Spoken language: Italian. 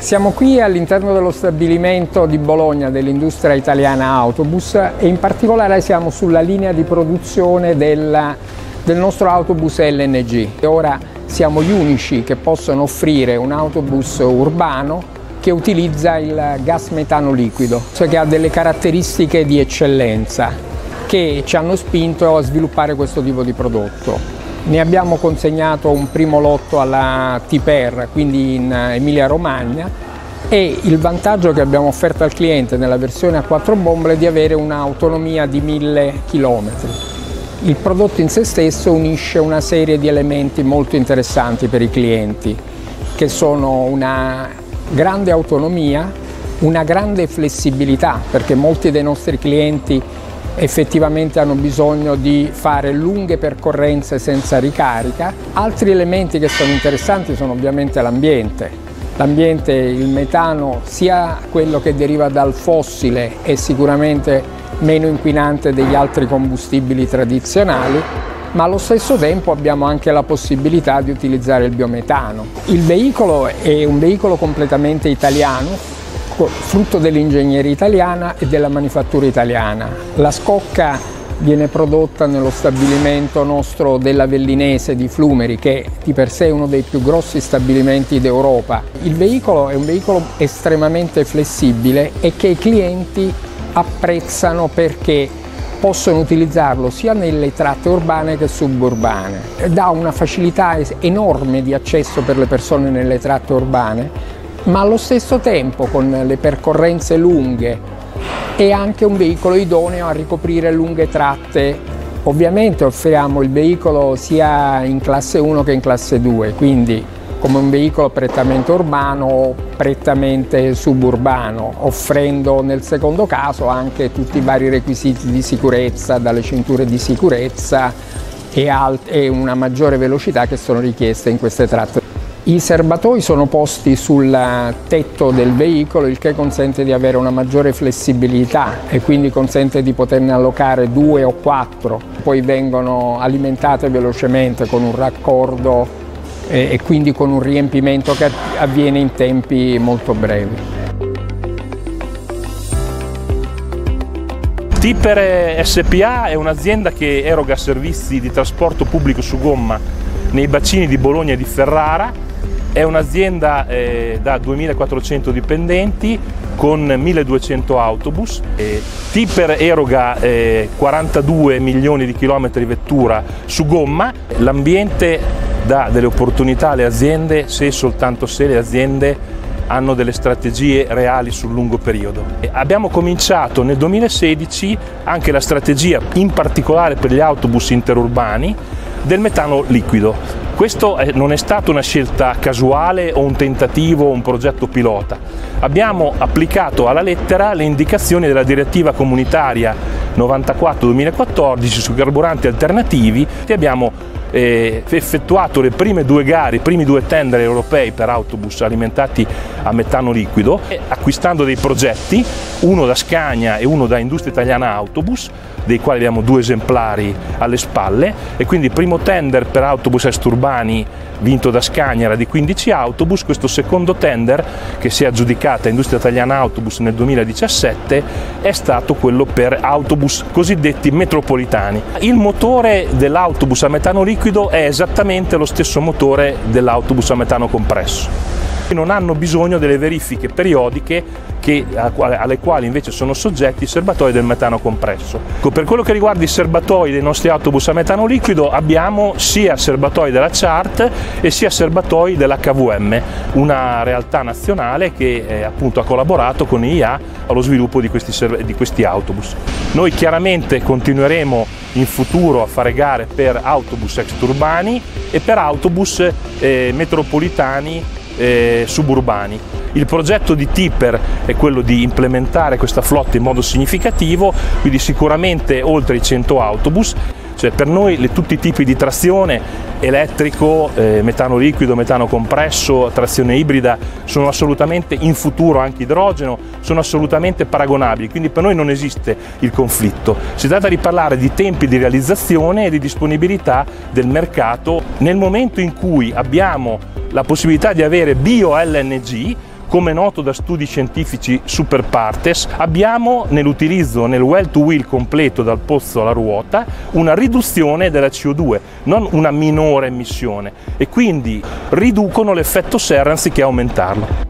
Siamo qui all'interno dello stabilimento di Bologna dell'industria italiana autobus e in particolare siamo sulla linea di produzione del, del nostro autobus LNG. Ora siamo gli unici che possono offrire un autobus urbano che utilizza il gas metano liquido, cioè che ha delle caratteristiche di eccellenza che ci hanno spinto a sviluppare questo tipo di prodotto. Ne abbiamo consegnato un primo lotto alla Tiper, quindi in Emilia Romagna, e il vantaggio che abbiamo offerto al cliente nella versione a 4 bombole è di avere un'autonomia di 1000 km. Il prodotto in se stesso unisce una serie di elementi molto interessanti per i clienti, che sono una grande autonomia, una grande flessibilità, perché molti dei nostri clienti effettivamente hanno bisogno di fare lunghe percorrenze senza ricarica. Altri elementi che sono interessanti sono ovviamente l'ambiente. L'ambiente, il metano, sia quello che deriva dal fossile è sicuramente meno inquinante degli altri combustibili tradizionali, ma allo stesso tempo abbiamo anche la possibilità di utilizzare il biometano. Il veicolo è un veicolo completamente italiano, frutto dell'ingegneria italiana e della manifattura italiana. La scocca viene prodotta nello stabilimento nostro della Vellinese di Flumeri, che di per sé è uno dei più grossi stabilimenti d'Europa. Il veicolo è un veicolo estremamente flessibile e che i clienti apprezzano perché possono utilizzarlo sia nelle tratte urbane che suburbane. Dà una facilità enorme di accesso per le persone nelle tratte urbane ma allo stesso tempo con le percorrenze lunghe è anche un veicolo idoneo a ricoprire lunghe tratte. Ovviamente offriamo il veicolo sia in classe 1 che in classe 2, quindi come un veicolo prettamente urbano o prettamente suburbano, offrendo nel secondo caso anche tutti i vari requisiti di sicurezza, dalle cinture di sicurezza e, e una maggiore velocità che sono richieste in queste tratte. I serbatoi sono posti sul tetto del veicolo, il che consente di avere una maggiore flessibilità e quindi consente di poterne allocare due o quattro. Poi vengono alimentate velocemente con un raccordo e quindi con un riempimento che avviene in tempi molto brevi. Tipper SPA è un'azienda che eroga servizi di trasporto pubblico su gomma nei bacini di Bologna e di Ferrara è un'azienda eh, da 2400 dipendenti con 1200 autobus. Eh, Tipper eroga eh, 42 milioni di chilometri vettura su gomma. L'ambiente dà delle opportunità alle aziende se e soltanto se le aziende hanno delle strategie reali sul lungo periodo. Abbiamo cominciato nel 2016 anche la strategia, in particolare per gli autobus interurbani, del metano liquido. Questo non è stata una scelta casuale o un tentativo o un progetto pilota. Abbiamo applicato alla lettera le indicazioni della direttiva comunitaria 94-2014 sui carburanti alternativi e abbiamo eh, effettuato le prime due gare, i primi due tender europei per autobus alimentati a metano liquido, acquistando dei progetti, uno da Scania e uno da Industria Italiana Autobus, dei quali abbiamo due esemplari alle spalle e quindi il primo tender per autobus est-urbani vinto da Scania era di 15 autobus, questo secondo tender che si è aggiudicata Industria Italiana Autobus nel 2017 è stato quello per autobus cosiddetti metropolitani. Il motore dell'autobus a metano liquido è esattamente lo stesso motore dell'autobus a metano compresso non hanno bisogno delle verifiche periodiche che, alle quali invece sono soggetti i serbatoi del metano compresso. Per quello che riguarda i serbatoi dei nostri autobus a metano liquido abbiamo sia serbatoi della CHART e sia serbatoi dell'HVM, una realtà nazionale che eh, appunto ha collaborato con IA allo sviluppo di questi, di questi autobus. Noi chiaramente continueremo in futuro a fare gare per autobus extraurbani e per autobus eh, metropolitani eh, suburbani. Il progetto di Tipper è quello di implementare questa flotta in modo significativo, quindi sicuramente oltre i 100 autobus, cioè per noi le, tutti i tipi di trazione, elettrico, eh, metano liquido, metano compresso, trazione ibrida, sono assolutamente in futuro anche idrogeno, sono assolutamente paragonabili, quindi per noi non esiste il conflitto. Si tratta di parlare di tempi di realizzazione e di disponibilità del mercato nel momento in cui abbiamo la possibilità di avere bio-LNG come noto da studi scientifici super partes, abbiamo nell'utilizzo nel well to wheel completo dal pozzo alla ruota una riduzione della CO2, non una minore emissione e quindi riducono l'effetto serra anziché aumentarlo.